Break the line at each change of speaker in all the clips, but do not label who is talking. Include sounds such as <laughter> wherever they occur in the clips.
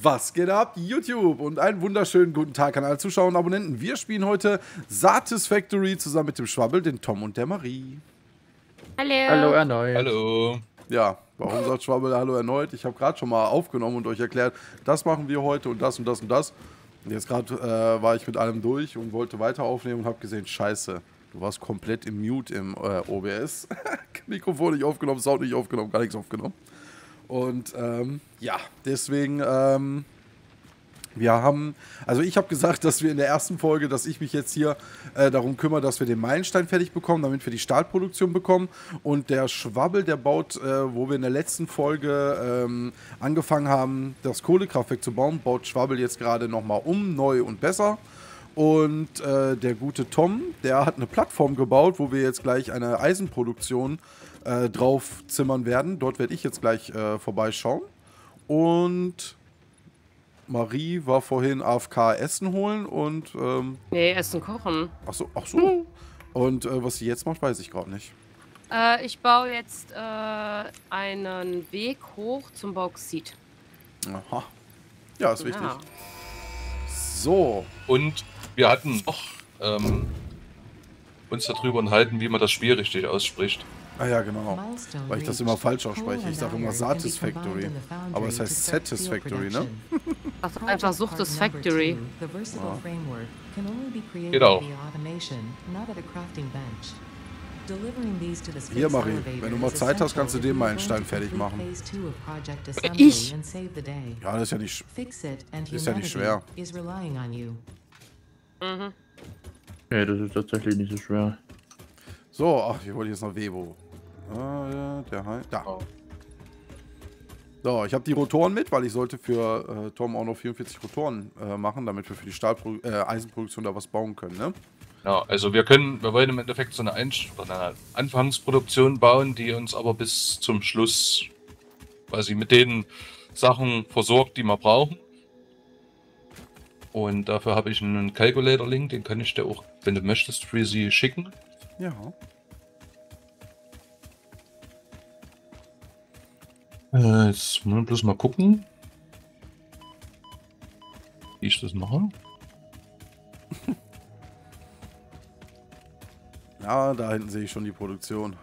Was geht ab, YouTube? Und einen wunderschönen guten Tag an alle Zuschauer und Abonnenten. Wir spielen heute Satisfactory zusammen mit dem Schwabbel, den Tom und der Marie.
Hallo.
Hallo erneut.
Hallo.
Ja, warum sagt Schwabbel Hallo erneut? Ich habe gerade schon mal aufgenommen und euch erklärt, das machen wir heute und das und das und das. Und jetzt gerade äh, war ich mit allem durch und wollte weiter aufnehmen und habe gesehen, scheiße, du warst komplett im Mute im äh, OBS. <laughs> Mikrofon nicht aufgenommen, Sound nicht aufgenommen, gar nichts aufgenommen. Und ähm, ja, deswegen, ähm, wir haben, also ich habe gesagt, dass wir in der ersten Folge, dass ich mich jetzt hier äh, darum kümmere, dass wir den Meilenstein fertig bekommen, damit wir die Stahlproduktion bekommen. Und der Schwabbel, der baut, äh, wo wir in der letzten Folge ähm, angefangen haben, das Kohlekraftwerk zu bauen, baut Schwabbel jetzt gerade nochmal um, neu und besser. Und äh, der gute Tom, der hat eine Plattform gebaut, wo wir jetzt gleich eine Eisenproduktion äh, drauf zimmern werden. Dort werde ich jetzt gleich äh, vorbeischauen. Und Marie war vorhin AFK Essen holen und. Ähm,
Nee, Essen kochen.
ach so, ach so. Und äh, was sie jetzt macht, weiß ich gerade nicht.
Äh, ich baue jetzt äh, einen Weg hoch zum Bauxit.
Aha. Ja, ist wichtig.
Ja.
So.
Und wir hatten noch ähm, uns darüber unterhalten, wie man das Spiel richtig ausspricht.
Ah ja, genau.
Weil ich das immer falsch
ausspreche. Ich sage immer Satisfactory. Aber es heißt Satisfactory, ne?
Ach, <laughs> einfach Suchtes Factory.
Genau.
Hier, Marie, wenn du mal Zeit hast, kannst du den Meilenstein fertig machen.
Ich?
Ja, das ist ja nicht. sch-
Ist ja nicht schwer.
Mhm.
Nee, das ist tatsächlich nicht so schwer.
So, ach, ich wollte jetzt noch Webo. Ja, der Hai. Da.
Oh.
So, ich habe die Rotoren mit, weil ich sollte für äh, Tom auch noch 44 Rotoren äh, machen, damit wir für die Stahlpro äh, Eisenproduktion da was bauen können, ne?
Ja, also wir können, wir wollen im Endeffekt so eine, Einst oder eine Anfangsproduktion bauen, die uns aber bis zum Schluss quasi mit den Sachen versorgt, die wir brauchen. Und dafür habe ich einen Calculator-Link, den kann ich dir auch, wenn du möchtest, Freezy schicken.
Ja.
Äh, jetzt muss ich bloß mal gucken, wie ich das mache. <laughs>
Ja, da hinten sehe ich schon die Produktion.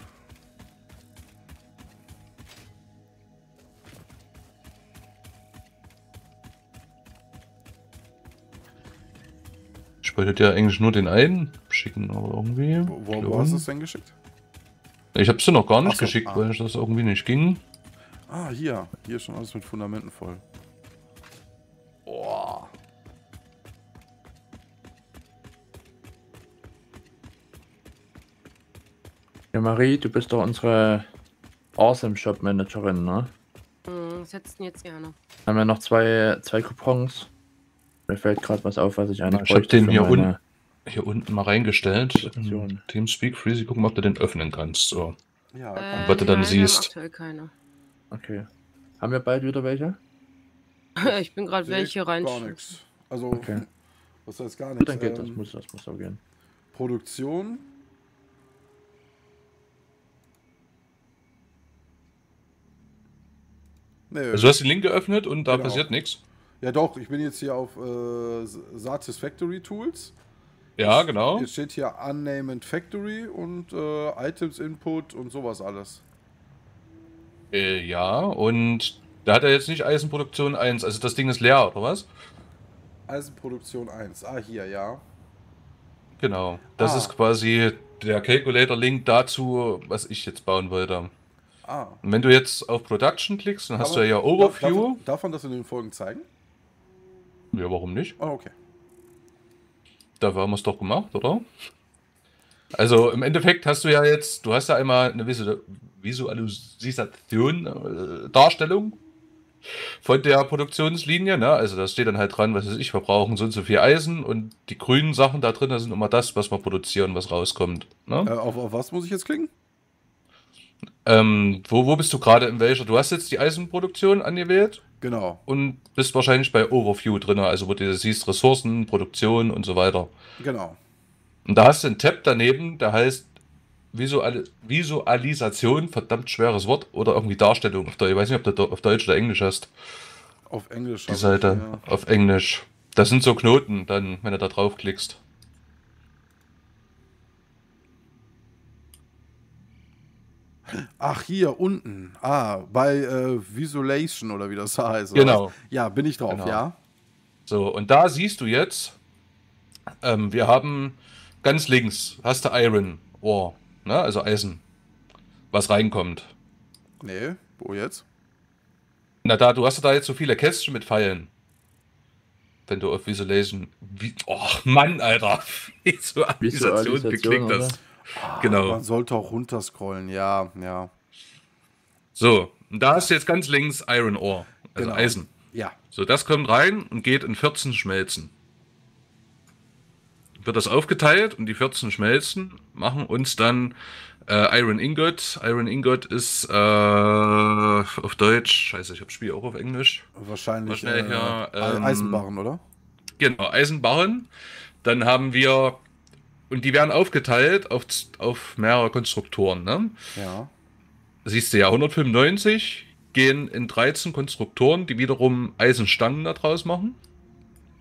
Ich wollte dir eigentlich nur den einen schicken, aber irgendwie.
Wo, wo, hast du es denn geschickt?
Ich habe sie noch gar nicht
so,
geschickt,
ah.
weil das irgendwie nicht ging.
Ah, hier. Hier ist schon alles mit Fundamenten voll. Boah.
Ja, Marie, du bist doch unsere Awesome Shop Managerin, ne?
Hm, setzen jetzt gerne.
Haben wir noch zwei, zwei Coupons. Mir fällt gerade was auf, was ich eigentlich
Ich hab
bräuchte
den hier
meine-
Hier unten mal reingestellt. Teamspeak Freezy, gucken, ob du den öffnen kannst. So.
Ja,
Äh,
kann-
was du dann siehst.
aktuell keine.
Okay. Haben wir bald wieder welche? <laughs>
ich bin gerade welche rein.
Gar nichts. Also,
Okay.
was heißt gar nichts?
dann geht das.
Ähm,
Muss, das muss so gehen.
Produktion. Nee,
Also du hast den Link geöffnet und da
Genau.
passiert nichts.
ja doch, ich bin jetzt hier auf äh, Satisfactory Tools.
Ja, genau.
Jetzt steht hier Unnamed Factory und äh, Items Input und sowas alles.
Äh, ja, und da hat er jetzt nicht Eisenproduktion 1. Also das Ding ist leer, oder was?
Eisenproduktion 1. Ah, hier, ja.
Genau. Das
Ah.
ist quasi der Calculator-Link dazu, was ich jetzt bauen wollte.
Ah.
Und wenn du jetzt auf Production klickst, dann hast
Aber
du ja Overview.
Darf, darf man das in den Folgen zeigen?
Ja, warum nicht?
Oh, okay.
Dafür haben wir es doch gemacht, oder? Also im Endeffekt hast du ja jetzt, du hast ja einmal eine Visu- Visualisation, äh, Darstellung von der Produktionslinie, ne? Also da steht dann halt dran, was weiß ich, wir brauchen so und so viel Eisen und die grünen Sachen da drin das sind immer das, was wir produzieren, was rauskommt. Ne?
Äh, auf, auf was muss ich jetzt klicken?
Ähm, wo, wo bist du gerade in welcher? Du hast jetzt die Eisenproduktion angewählt
Genau,
und bist wahrscheinlich bei Overview drin, also wo du siehst Ressourcen, Produktion und so weiter.
genau.
Und da hast du einen Tab daneben, der heißt Visual Visualisation, verdammt schweres Wort, oder irgendwie Darstellung. Auf der, ich weiß nicht, ob du auf Deutsch oder Englisch hast.
Auf Englisch.
Die
hab ich,
Seite
ja.
auf Englisch. Das sind so Knoten, dann, wenn du da draufklickst.
Ach, hier unten. Ah, bei äh, Visualization oder wie das <laughs> heißt.
Genau.
oder? Ja, bin ich drauf,
Genau.
ja.
So, und da siehst du jetzt, ähm, wir haben ganz links, hast du Iron Ore, ne? also Eisen, was reinkommt.
Nee, wo jetzt?
Na da, du hast da jetzt so viele Kästchen mit Pfeilen. Wenn du auf Visualization. Wie, oh Mann, Alter. <laughs> Visualisation
Visualisation,
geklickt hast. Genau.
Man sollte auch runterscrollen, ja, ja.
So, und da hast du jetzt ganz links Iron Ore, also
Genau.
Eisen.
Ja.
So, das kommt rein und geht in 14 Schmelzen. Wird das aufgeteilt und die 14 Schmelzen machen uns dann äh, Iron Ingot. Iron Ingot ist äh, auf Deutsch, scheiße, ich habe Spiel auch auf Englisch.
Wahrscheinlich äh,
ähm,
Eisenbarren, oder?
Genau, Eisenbarren. Dann haben wir, und die werden aufgeteilt auf, auf mehrere Konstruktoren. Ne?
Ja.
Siehst du ja, 195 gehen in 13 Konstruktoren, die wiederum Eisenstangen da draus machen.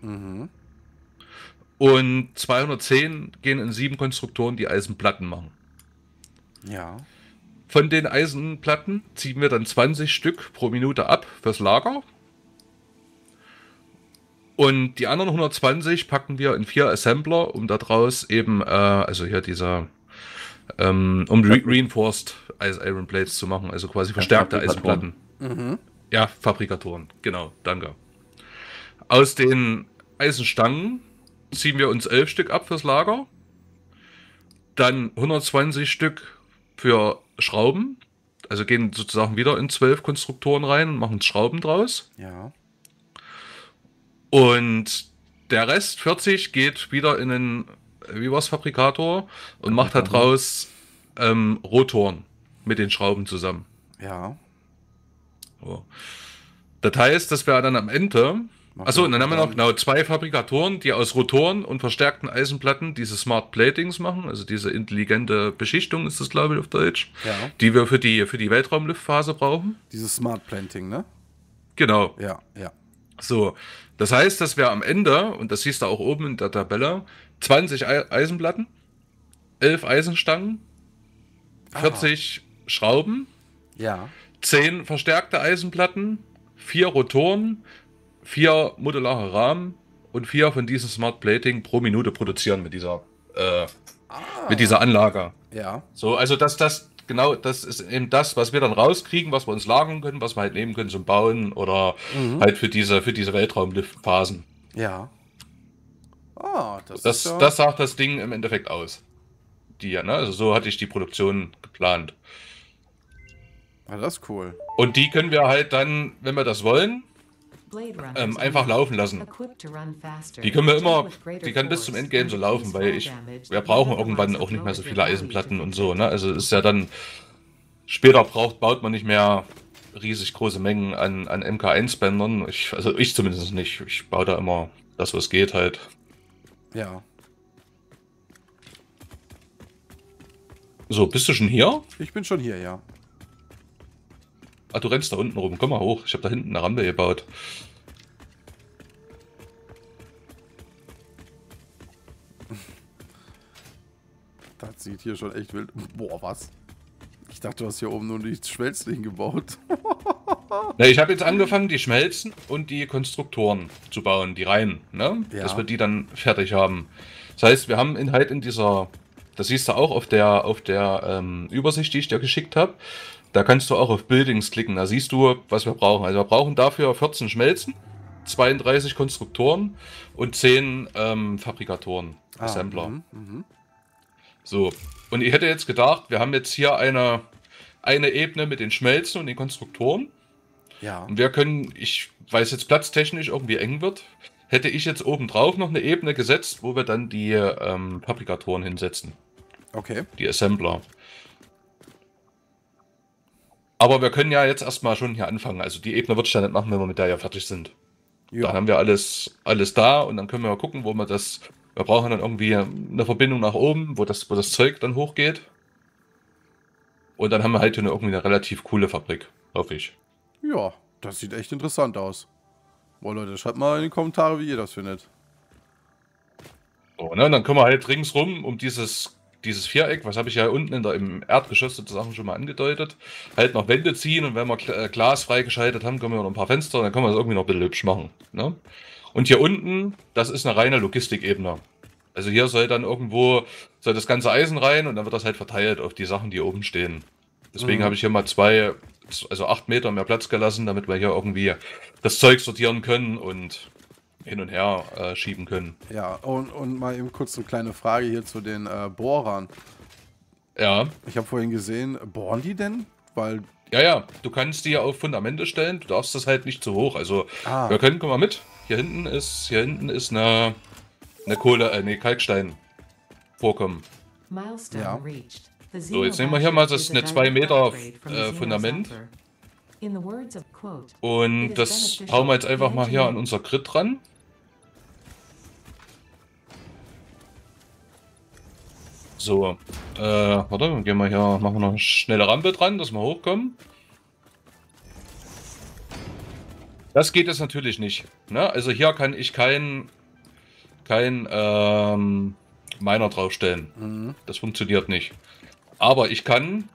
Mhm.
Und 210 gehen in sieben Konstruktoren, die Eisenplatten machen.
Ja.
Von den Eisenplatten ziehen wir dann 20 Stück pro Minute ab fürs Lager. Und die anderen 120 packen wir in vier Assembler, um daraus eben, äh, also hier dieser, ähm, um Re Reinforced Iron Plates zu machen, also quasi verstärkte. Eisenplatten. Ja, Fabrikatoren, genau, danke. Aus den Eisenstangen ziehen wir uns elf Stück ab fürs Lager. Dann 120 Stück für Schrauben. Also gehen sozusagen wieder in zwölf Konstruktoren rein und machen Schrauben draus.
Ja.
Und der Rest, 40, geht wieder in den, wie war's, Fabrikator und macht da draus ähm, Rotoren mit den Schrauben zusammen.
Ja.
So. Das heißt, dass wir dann am Ende. Achso, und dann haben wir noch genau zwei Fabrikatoren, die aus Rotoren und verstärkten Eisenplatten diese Smart Platings machen, also diese intelligente Beschichtung ist das, glaube ich, auf Deutsch,
Ja.
die wir für die, für die Weltraumluftphase brauchen.
Dieses Smart Planting, ne?
Genau.
Ja, ja.
So. Das heißt, dass wir am Ende, und das siehst du auch oben in der Tabelle, 20 Ei- Eisenplatten, 11 Eisenstangen, 40 Schrauben,
Ja.
10 verstärkte Eisenplatten, 4 Rotoren, 4 modulare Rahmen und 4 von diesen Smart Plating pro Minute produzieren mit dieser, äh, mit dieser Anlage.
Ja.
So, also dass das genau das ist eben das, was wir dann rauskriegen, was wir uns lagern können, was wir halt nehmen können zum Bauen oder halt für diese für diese Weltraumliftphasen.
Ja. Ah, das,
Das,
ist ja...
das sagt das Ding im Endeffekt aus. Die, ne? Also so hatte ich die Produktion geplant.
ah, das ist cool.
Und die können wir halt dann, wenn wir das wollen, ähm, einfach laufen lassen. Die können wir immer, die kann bis zum Endgame so laufen, weil ich, wir brauchen irgendwann auch nicht mehr so viele Eisenplatten und so, ne? Also ist ja dann, später braucht, baut man nicht mehr riesig große Mengen an, an MK1-Bändern. Ich, also ich zumindest nicht. Ich baue da immer das, was geht halt.
Ja.
So, bist du schon hier?
Ich bin schon hier, ja.
Ah, du rennst da unten rum. Komm mal hoch. Ich habe da hinten eine Rampe gebaut.
Das sieht hier schon echt wild. Boah, was? Ich dachte, du hast hier oben nur die Schmelzling gebaut. <laughs>
Na, ich habe jetzt angefangen, die Schmelzen und die Konstruktoren zu bauen, die Reihen, ne?
Ja.
Dass wir die dann fertig haben. Das heißt, wir haben in, halt in dieser, das siehst du auch auf der, auf der ähm, Übersicht, die ich dir geschickt habe. Da kannst du auch auf Buildings klicken. Da siehst du, was wir brauchen. Also wir brauchen dafür 14 Schmelzen, 32 Konstruktoren und 10 ähm, Fabrikatoren, Assembler.
mhm, mhm.
So, und ich hätte jetzt gedacht, wir haben jetzt hier eine, eine Ebene mit den Schmelzen und den Konstruktoren.
Ja.
Und wir können, ich weiß jetzt platztechnisch irgendwie eng wird, hätte ich jetzt oben drauf noch eine Ebene gesetzt, wo wir dann die ähm, Fabrikatoren hinsetzen,
Okay.
die Assembler. Aber wir können ja jetzt erstmal schon hier anfangen. Also die Ebene dann nicht machen, wenn wir mit der ja fertig sind. Dann
Ja.
haben wir alles, alles da und dann können wir gucken, wo wir das. Wir brauchen dann irgendwie eine Verbindung nach oben, wo das, wo das Zeug dann hochgeht. Und dann haben wir halt hier eine, irgendwie eine relativ coole Fabrik, hoffe ich.
Ja, das sieht echt interessant aus. Boah, Leute, schreibt mal in die Kommentare, wie ihr das findet.
So, ne? Dann können wir halt ringsrum um dieses, dieses Viereck, was habe ich ja unten in der, im Erdgeschoss sozusagen schon mal angedeutet, halt noch Wände ziehen und wenn wir äh, Glas freigeschaltet haben, können wir noch ein paar Fenster, dann können wir das irgendwie noch ein bisschen hübsch machen. Ne? Und hier unten, das ist eine reine Logistikebene. Also hier soll dann irgendwo soll das ganze Eisen rein und dann wird das halt verteilt auf die Sachen, die oben stehen. Deswegen
Mhm.
habe ich hier mal zwei, also acht Meter mehr Platz gelassen, damit wir hier irgendwie das Zeug sortieren können und hin und her äh, schieben können.
Ja, und, und mal eben kurz eine kleine Frage hier zu den äh, Bohrern.
Ja,
Ich habe vorhin gesehen, bohren die denn? Weil,
ja, ja. Du kannst die auf Fundamente stellen, du darfst das halt nicht zu hoch. Also
ah,
wir können, komm mal mit. Hier hinten ist, hier hinten ist eine, eine Kohle, äh, nee, Kalkstein. Vorkommen.
Milestone
Ja.
So, jetzt nehmen wir hier mal das eine
dynamic
2 Meter, äh, Fundament. Und das hauen wir jetzt einfach mal hier an unser Grid dran. So, äh, warte, dann gehen wir hier, machen wir noch eine schnelle Rampe dran, dass wir hochkommen. Das geht jetzt natürlich nicht. Ne? Also hier kann ich kein, kein ähm, Miner draufstellen.
mhm.
Das funktioniert nicht. Aber ich kann,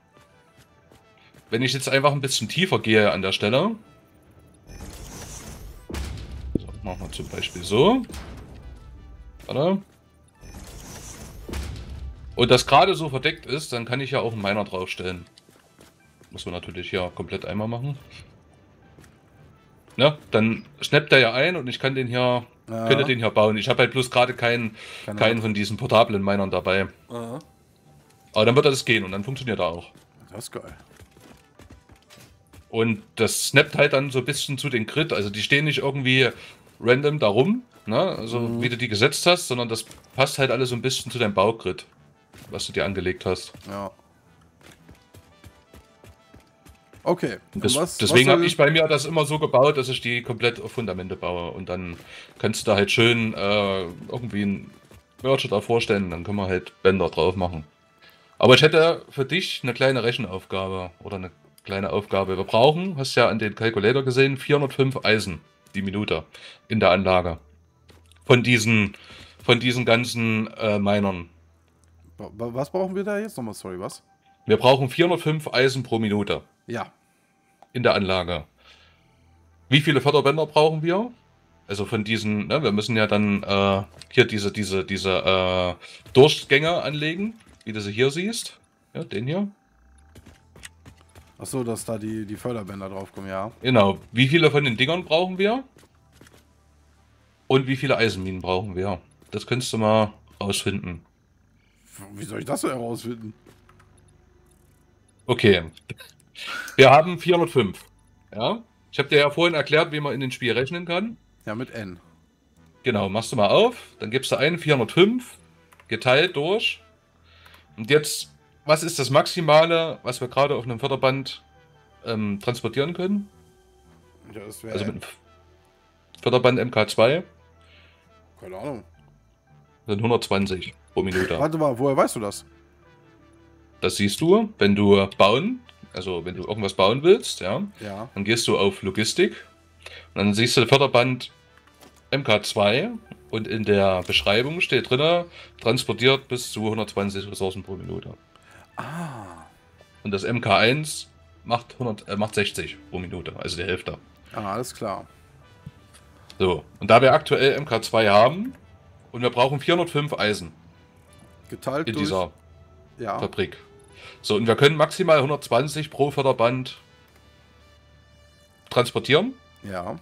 wenn ich jetzt einfach ein bisschen tiefer gehe an der Stelle. So, machen wir zum Beispiel so. Warte. Und das gerade so verdeckt ist, dann kann ich ja auch einen Miner draufstellen. Muss man natürlich hier komplett einmal machen. Ne? Dann schnappt er ja ein und ich kann den hier,
Ja.
könnte den hier bauen. Ich habe halt bloß gerade keinen,
Keine
keinen von diesen portablen Minern dabei.
Aha.
Aber dann wird das gehen und dann funktioniert er auch.
Das ist geil.
Und das snappt halt dann so ein bisschen zu den Grid. Also die stehen nicht irgendwie random da rum, ne? Also
Mhm.
wie du die gesetzt hast, sondern das passt halt alles so ein bisschen zu deinem Baugrid, was du dir angelegt hast.
Ja. Okay.
Das,
was-
deswegen habe ich bei mir das immer so gebaut, dass ich die komplett auf Fundamente baue. Und dann kannst du da halt schön äh, irgendwie ein Merger da vorstellen, dann können wir halt Bänder drauf machen. Aber ich hätte für dich eine kleine Rechenaufgabe oder eine kleine Aufgabe. Wir brauchen, hast ja an den Kalkulator gesehen, 405 Eisen die Minute in der Anlage. Von diesen, von diesen ganzen äh, Minern.
Wa- wa- Was brauchen wir da jetzt nochmal? Sorry, was?
Wir brauchen 405 Eisen pro Minute.
Ja.
in der Anlage. Wie viele Förderbänder brauchen wir? Also von diesen, ne, wir müssen ja dann äh, hier diese, diese, diese äh, Durchgänge anlegen, wie du sie hier siehst. Ja, den hier.
Achso, dass da die, die Förderbänder draufkommen, ja.
Genau. Wie viele von den Dingern brauchen wir? Und wie viele Eisenminen brauchen wir? Das könntest du mal rausfinden.
Wie soll ich das denn herausfinden?
Okay. Wir haben 405. Ja. Ich habe dir ja vorhin erklärt, wie man in den Spiel rechnen kann.
Ja, mit N.
Genau, machst du mal auf, dann gibst du ein 405, geteilt durch. Und jetzt, was ist das Maximale, was wir gerade auf einem Förderband ähm, transportieren können?
Ja, das wäre.
Also mit einem Förderband MK2
keine Ahnung.
sind 120 pro Minute.
Warte mal, woher weißt du das?
Das siehst du, wenn du bauen, also wenn du irgendwas bauen willst, ja,
Ja.
dann gehst du auf Logistik und dann siehst du Förderband MK2 und in der Beschreibung steht drin, transportiert bis zu 120 Ressourcen pro Minute.
Ah.
Und das MK1 macht, 100, äh, macht 60 pro Minute, also die Hälfte.
Ah, alles klar.
So, und da wir aktuell MK2 haben und wir brauchen 405 Eisen
Geteilt
in
durch.
dieser
ja.
Fabrik. So, und wir können maximal 120 pro Förderband transportieren.
Ja.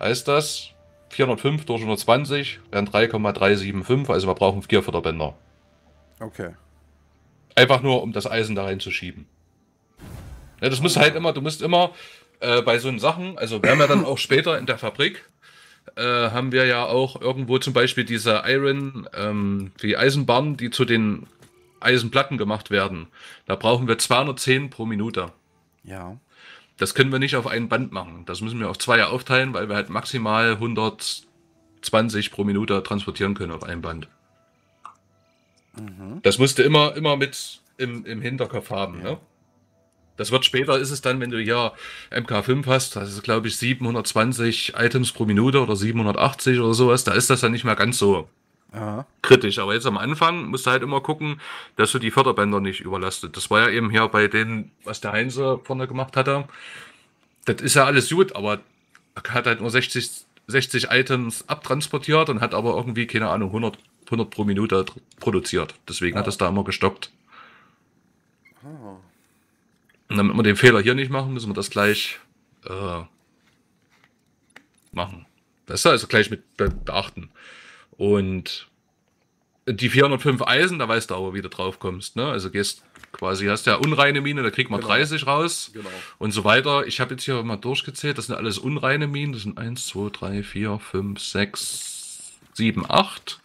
Heißt das, 405 durch 120 wären 3,375, also wir brauchen vier Förderbänder.
Okay.
Einfach nur, um das Eisen da reinzuschieben. Ja, das muss halt immer, du musst immer äh, bei so einen Sachen, also wir haben ja dann auch später in der Fabrik, äh, haben wir ja auch irgendwo zum Beispiel diese Iron, ähm, die Eisenbahnen, die zu den Eisenplatten gemacht werden. Da brauchen wir 210 pro Minute.
Ja.
Das können wir nicht auf ein Band machen. Das müssen wir auf zwei aufteilen, weil wir halt maximal 120 pro Minute transportieren können auf ein Band.
Mhm.
Das musst du immer, immer mit im, im Hinterkopf haben.
Ja.
Ne? Das wird später, ist es dann, wenn du hier MK5 hast, das ist glaube ich 720 Items pro Minute oder 780 oder sowas, da ist das dann nicht mehr ganz so
Aha.
kritisch. Aber jetzt am Anfang musst du halt immer gucken, dass du die Förderbänder nicht überlastet. Das war ja eben hier bei denen, was der Heinze vorne gemacht hatte. Das ist ja alles gut, aber er hat halt nur 60, 60 Items abtransportiert und hat aber irgendwie, keine Ahnung, 100, 100 pro Minute produziert. Deswegen hat das da immer gestoppt. Und damit wir den Fehler hier nicht machen, müssen wir das gleich äh, machen. Das ist also gleich mit be- beachten. Und die 405 Eisen, da weißt du aber, wie du drauf kommst. Ne? Also gehst quasi, hast ja unreine Mine, da kriegt man
Genau.
30 raus
Genau.
und so weiter. Ich habe jetzt hier mal durchgezählt, das sind alles unreine Minen. Das sind 1, 2, 3, 4, 5, 6, 7, 8.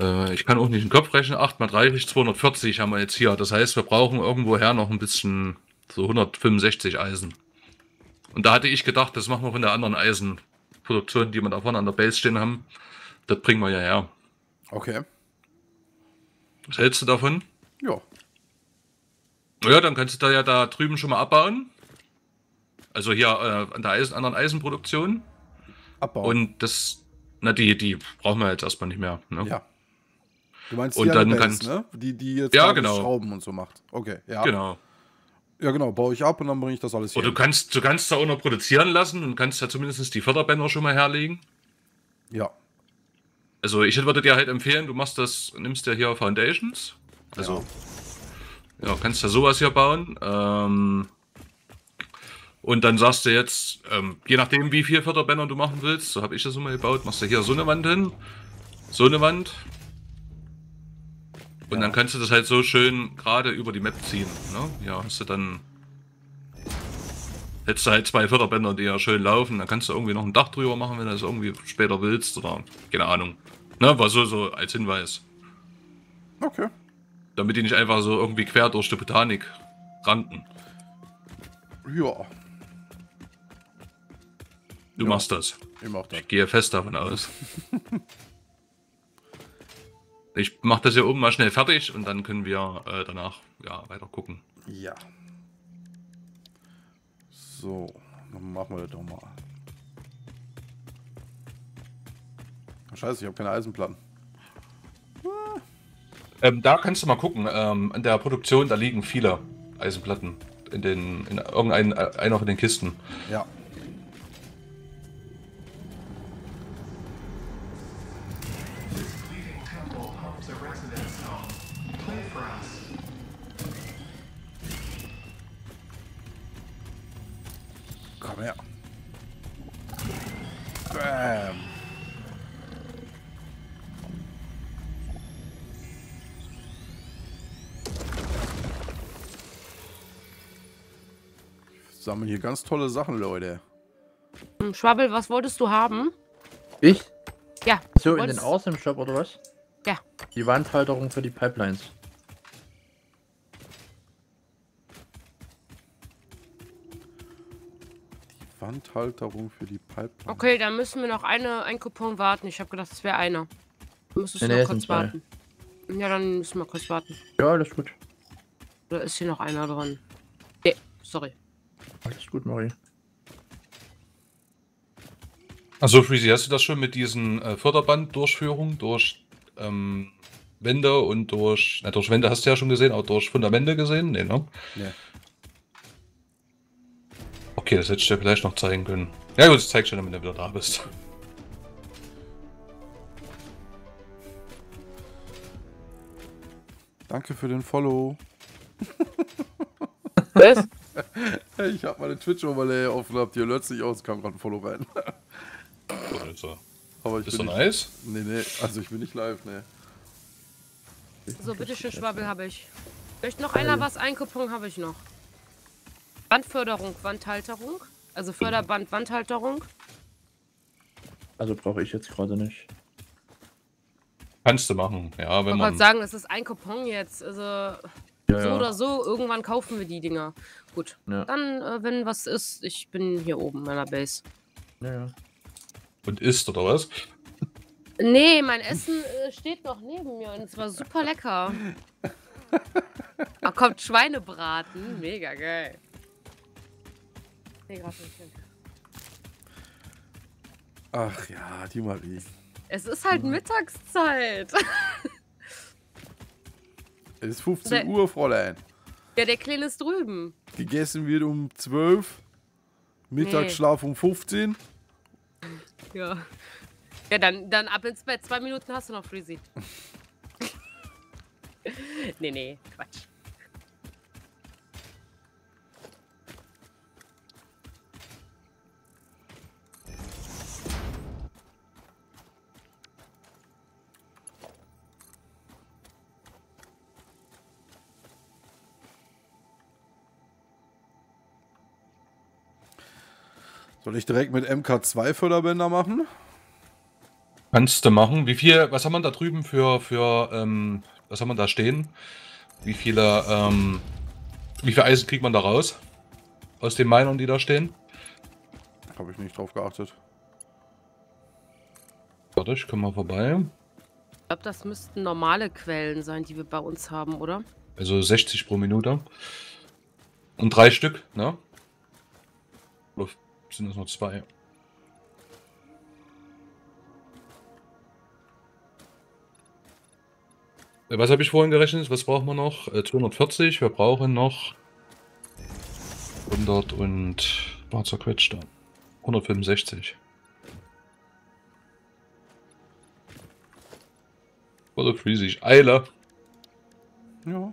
Äh, ich kann auch nicht den Kopf rechnen. 8 mal 30, 240 haben wir jetzt hier. Das heißt, wir brauchen irgendwoher noch ein bisschen so 165 Eisen. Und da hatte ich gedacht, das machen wir von der anderen Eisenproduktion, die wir da vorne an der Base stehen haben. Das bringen wir ja her.
Okay.
Was hältst du davon?
Ja.
Ja, dann kannst du da ja da drüben schon mal abbauen. Also hier äh, an der Eisen, anderen Eisenproduktion.
Abbauen.
Und das, na, die, die brauchen wir jetzt erstmal nicht mehr. Ne?
ja. Du meinst
Und
die
dann
Base,
kannst-
ne? Die, die jetzt
Ja, genau.
Schrauben und so macht. Okay, ja.
Genau.
Ja, genau. Baue ich ab und dann bringe ich das alles hier.
Und du kannst, du kannst da auch noch produzieren lassen und kannst ja zumindest die Förderbänder schon mal herlegen.
Ja.
Also ich würde dir halt empfehlen, du machst das, nimmst ja hier Foundations. Also, ja, kannst ja sowas hier bauen. Ähm, und dann sagst du jetzt, ähm, je nachdem wie viel Förderbänder du machen willst, so habe ich das immer gebaut, machst du hier so eine Wand hin, so eine Wand. Und dann kannst du das halt so schön gerade über die Map ziehen. Ne? Ja, hast du dann. Hättest du halt zwei Förderbänder, die ja schön laufen, dann kannst du irgendwie noch ein Dach drüber machen, wenn du das irgendwie später willst oder keine Ahnung. Ne, war so, so als Hinweis.
Okay.
Damit die nicht einfach so irgendwie quer durch die Botanik ranken.
Ja.
Du
Ja.
machst das.
Ich mach das.
Ich gehe fest davon aus. <laughs> ich mach das hier oben mal schnell fertig und dann können wir äh, danach ja, weiter gucken.
Ja. So, dann machen wir das doch mal. Scheiße, ich habe keine Eisenplatten.
Ähm, da kannst du mal gucken. Ähm, an der Produktion, da liegen viele Eisenplatten in den in irgendein äh, einer von den Kisten.
Ja. Bam. Sammeln hier ganz tolle Sachen, Leute.
Hm, Schwabbel, was wolltest du haben?
Ich?
Ja.
So, in den
wolltest-
Awesome Shop oder was?
Ja.
Die Wandhalterung für die Pipelines.
Wandhalterung für die Pipeline.
Okay, dann müssen wir noch eine, ein Coupon warten. Ich habe gedacht, das wäre einer. Müsstest
Nee,
du noch
es
kurz
zwei.
warten. Ja, dann müssen wir kurz warten.
Ja, alles gut.
Oder ist hier noch einer dran? Nee, sorry.
Alles gut, Marie.
Also Freezy, hast du das schon mit diesen äh, Förderband-Durchführungen durch ähm, Wände und durch, na, durch Wände hast du ja schon gesehen, auch durch Fundamente gesehen? Nee, ne?
Nee.
Okay, das hätte ich dir vielleicht noch zeigen können. Ja gut, das ich dir dann, wenn du wieder da bist.
Danke für den Follow.
Was? <laughs>
Ich habe meine Twitch-Overlay offen gehabt. Hier löst sich aus, kam gerade ein Follow rein.
Also,
Aber ich
ist
bin
doch
nicht,
nice.
Nee, nee, also ich bin nicht live, nee.
So, bitteschön, Schwabbel habe ich. Möchte noch einer was? Ein Coupon habe ich noch. Wandförderung, Wandhalterung. Also Förderband, Wandhalterung.
Also brauche ich jetzt gerade nicht.
Kannst du machen, ja,
Ich
wenn
wollte
man.
gerade sagen, es ist ein Coupon jetzt. Also
Ja,
so
ja.
oder so, irgendwann kaufen wir die Dinger. Gut.
Ja.
Dann, äh, wenn was ist, ich bin hier oben in meiner Base.
ja, ja.
Und isst oder was?
Nee, mein Essen äh, steht noch neben mir und es war super lecker. <laughs> Da kommt Schweinebraten. Mega geil. Nee, grad nicht hin.
Ach ja, die Marie.
Es ist halt Mittagszeit.
Es ist 15 Uhr, Fräulein.
Ja, der Kleine ist drüben.
Gegessen wird um 12. Mittagsschlaf um 15.
Ja. Ja, dann, dann ab ins Bett. Zwei Minuten hast du noch, Freezy. <laughs> nee, nee, Quatsch.
Soll ich direkt mit MK2 Förderbänder machen?
Kannst du machen. Wie viel, was haben wir da drüben für, für ähm, was haben wir da stehen? Wie viele, ähm, wie viel Eisen kriegt man da raus? Aus den Minern, die da stehen?
Habe ich nicht drauf geachtet.
Warte, ich komme mal vorbei.
Ich glaube, das müssten normale Quellen sein, die wir bei uns haben, oder?
Also 60 pro Minute. Und drei Stück, ne? Oder sind es noch zwei? Äh, Was habe ich vorhin gerechnet? Was brauchen wir noch? Äh, 240. Wir brauchen noch 100 und war zerquetscht da. 165. Oder friesig. Eile.
Ja.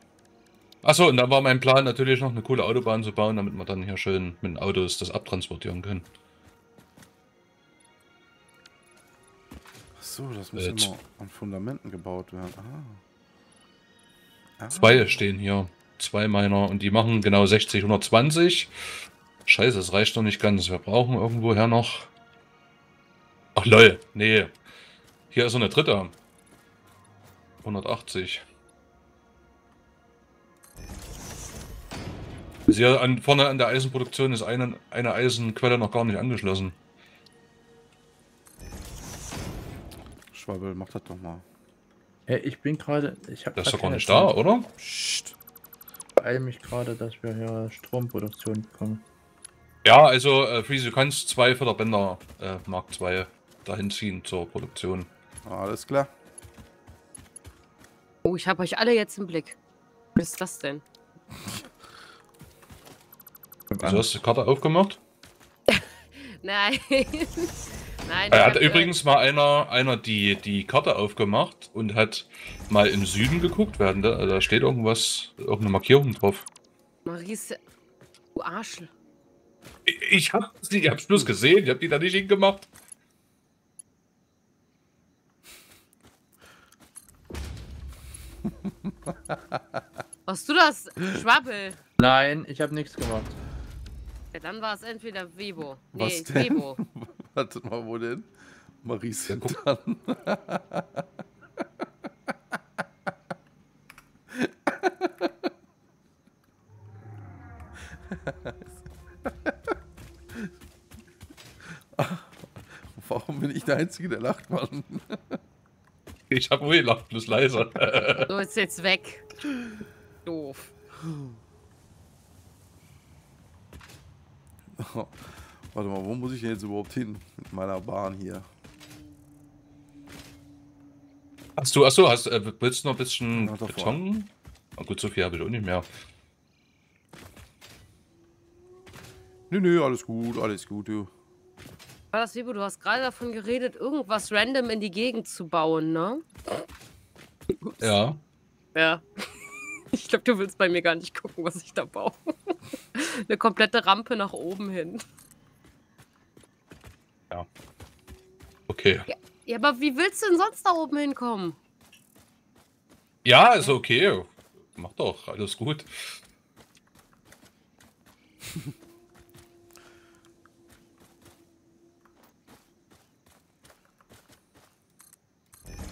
Achso, und dann war mein Plan natürlich noch eine coole Autobahn zu bauen, damit wir dann hier schön mit den Autos das abtransportieren können.
Ach so, das muss
Äh,
immer an Fundamenten gebaut werden. Ah. ah.
Zwei stehen hier. Zwei meiner und die machen genau 60, 120. Scheiße, das reicht noch nicht ganz. Wir brauchen irgendwoher noch. Ach lol, nee. Hier ist so eine dritte. 180. Ist Hier an, vorne an der Eisenproduktion ist eine, eine Eisenquelle noch gar nicht angeschlossen.
Schwabbel, mach das doch mal.
Ja, ich bin gerade. Ich habe
Das ist doch gar nicht da, oder?
Psst.
beeile mich gerade, dass wir hier Stromproduktion bekommen.
Ja, also äh, Freeze, du kannst zwei Förderbänder äh, Mark II dahin ziehen zur Produktion.
Alles klar.
Oh, ich habe euch alle jetzt im Blick. Was ist das denn? <laughs>
Wieso hast du die Karte aufgemacht? <laughs>
Nein. <laughs> Nein.
Da
ich
hat
hab,
übrigens mal einer, einer die, die Karte aufgemacht und hat mal im Süden geguckt. Werden da, da steht irgendwas, irgendeine Markierung drauf.
Äh, Maries, du Arschl.
Ich, ich hab's nicht, ich hab's bloß gesehen, ich hab die da nicht hingemacht. <laughs>
Was du das? Schwabbel.
Nein, ich habe nichts gemacht.
Ja, dann war es entweder Webo. Nee,
Was denn?
Webo. <laughs>
Warte mal, wo denn? Maries. <laughs> Hintern. Warum bin ich der Einzige, der lacht, Mann?
Ich hab wohl gelacht, bloß leiser.
So ist jetzt weg. Doof. <laughs> <laughs>
Warte mal, wo muss ich denn jetzt überhaupt hin? Mit meiner Bahn hier.
Hast du, achso, hast, äh, willst du noch ein bisschen. Beton? Na gut, so viel habe ich auch nicht mehr.
Nö, nö, alles gut, alles gut, du.
War das Webo? Du hast gerade davon geredet, irgendwas random in die Gegend zu bauen, ne?
Ja.
Ja. <laughs> Ich glaube, du willst bei mir gar nicht gucken, was ich da baue. Eine komplette Rampe nach oben hin.
Okay.
Ja, aber wie willst du denn sonst da oben hinkommen?
Ja, ist okay. Mach doch, alles gut.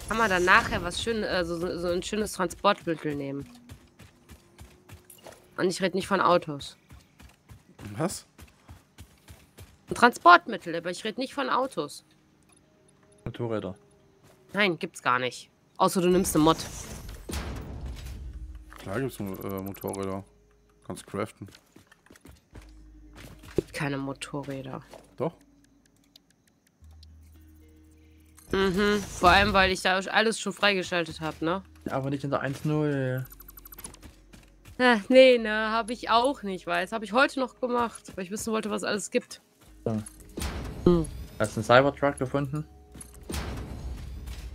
Kann man dann nachher was schön, also so, so ein schönes Transportmittel nehmen. Und ich rede nicht von Autos.
Was?
Ein Transportmittel, aber ich rede nicht von Autos.
Motorräder.
Nein, gibt's gar nicht. Außer du nimmst eine Mod.
Klar gibt's äh, Motorräder. Kannst craften.
Gibt keine Motorräder.
Doch.
Mhm. Vor allem, weil ich da alles schon freigeschaltet habe, ne?
Aber nicht in der 1.0.
Äh, nee, ne, habe ich auch nicht, weil das habe ich heute noch gemacht, weil ich wissen wollte, was alles gibt.
Hast du einen Cybertruck gefunden?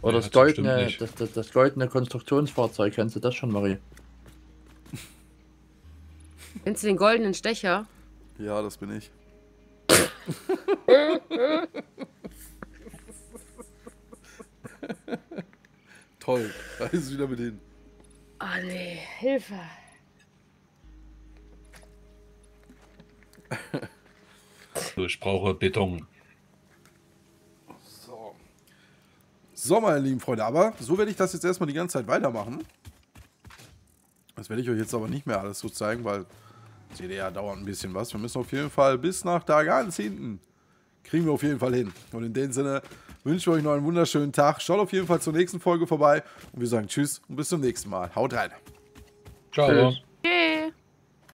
Oder
Nee,
das, goldene, das, das, das goldene Konstruktionsfahrzeug, kennst du das schon, Marie?
Kennst du den goldenen Stecher?
Ja, das bin ich. <laughs> Toll. Da ist es wieder mit hin.
Ah, nee, Hilfe. <laughs>
ich brauche Beton.
So. So, meine lieben Freunde, aber so werde ich das jetzt erstmal die ganze Zeit weitermachen. Das werde ich euch jetzt aber nicht mehr alles so zeigen, weil seht ihr ja dauert ein bisschen was. Wir müssen auf jeden Fall bis nach da ganz hinten. Kriegen wir auf jeden Fall hin. Und in dem Sinne wünsche ich euch noch einen wunderschönen Tag. Schaut auf jeden Fall zur nächsten Folge vorbei. Und wir sagen Tschüss und bis zum nächsten Mal. Haut rein.
Ciao.
Tschüss.